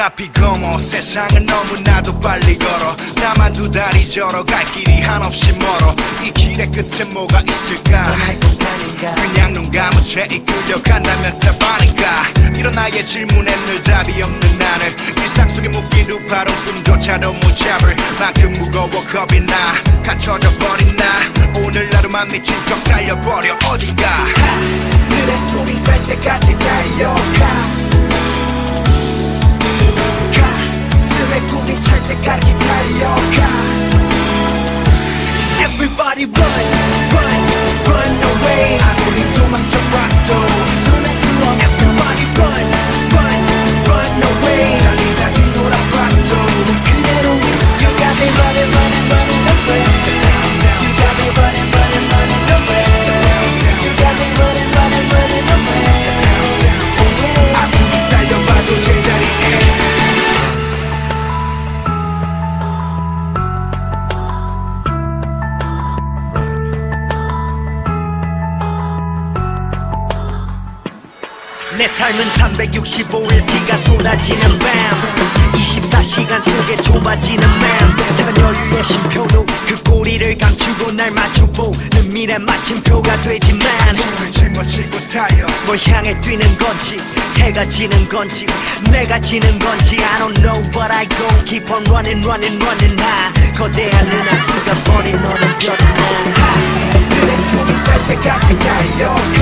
앞이 검어. 세상은 너무나도 빨리 걸어. 나만 두 다리 절어. 갈 길이 한없이 멀어. 이 길의 끝에 뭐가 있을까? 그냥 눈 감은 채 이끌려간다면 답아닌가 이런 나의 질문에 늘 답이 없는 나를. 일상 속에 묶인 두 파른 꿈조차도 못 잡을. 만큼 무거워 겁이 나. 갇혀져 버린 나. 오늘 하루만 미친 척 달려버려. 어딘가. 그래 소리 날 body, run. 내 삶은 365일 비가 쏟아지는 밤. 24시간 속에 좁아지는 맘. 작은 여유의 쉼표로 그 꼬리를 감추고 날 마주보는 미래 마침표가 되지만 숨을 짊어지고 타요 뭘 향해 뛰는 건지 해가 지는 건지 내가 지는 건지 I don't know but I go. Keep on running running running ha. 거대한 은하수가 버린 어느 벽 눈에 속이 될 때까지 달려.